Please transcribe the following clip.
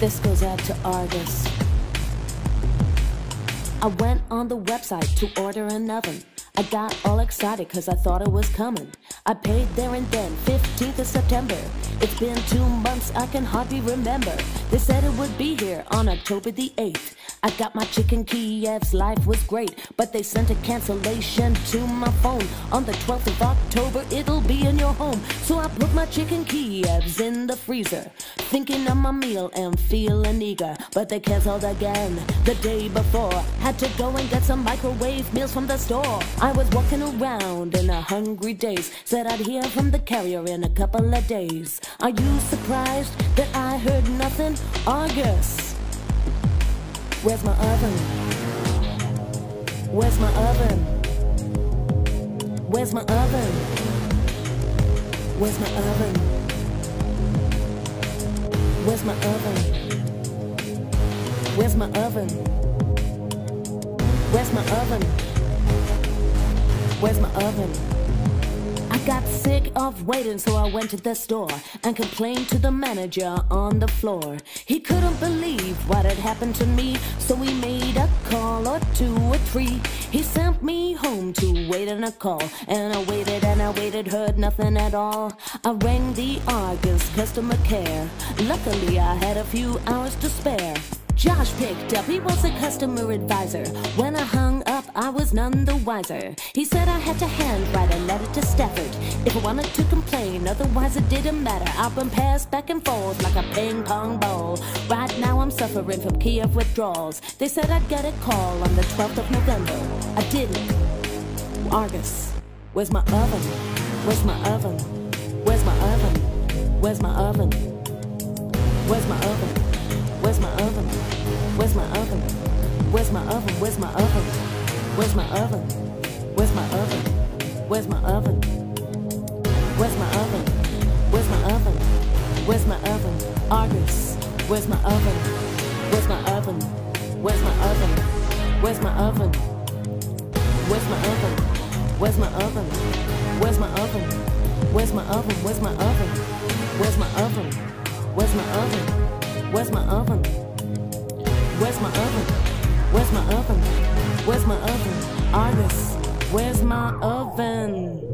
This goes out to Argos. I went on the website to order an oven. I got all excited cause I thought it was coming. I paid there and then, 15th of September. It's been two months, I can hardly remember. They said it would be here on October the 8th. I got my chicken Kiev's life was great, but they sent a cancellation to my phone. On the 12th of October, it'll be in your home. So I put my chicken Kiev's in the freezer, thinking of my meal and feeling eager. But they canceled again the day before. Had to go and get some microwave meals from the store. I was walking around in a hungry daze, said I'd hear from the carrier in a couple of days. Are you surprised that I heard nothing? Argos. Where's my oven? Where's my oven? Where's my oven? Where's my oven? Where's my oven? Where's my oven? Where's my oven? Where's my oven? I got sick of waiting, so I went to the store and complained to the manager on the floor. He couldn't believe what had happened to me, so he made a call or two or three. He sent home to wait on a call, and I waited and I waited, heard nothing at all. I rang the Argos customer care. Luckily, I had a few hours to spare. Josh picked up, he was a customer advisor. When I hung up, I was none the wiser. He said I had to handwrite a letter to Stafford if I wanted to complain, otherwise it didn't matter. I've been passed back and forth like a ping pong ball. Right now I'm suffering from Kiev withdrawals. They said I'd get a call on the 12th of November. I didn't. Argos, where's my oven? Where's my oven? Where's my oven? Where's my oven? Where's my oven? Where's my oven? Where's my oven? Where's my oven? Where's my oven? Where's my oven? Where's my oven? Where's my oven? Where's my oven? Where's my oven? Where's my oven? Argos. Where's my oven? Where's my oven? Where's my oven? Where's my oven? Where's my oven? Where's my oven? Where's my oven? Where's my oven? Where's my oven? Where's my oven? Where's my oven? Where's my oven? Where's my oven? Where's my oven? Where's my oven? Argos, where's my oven?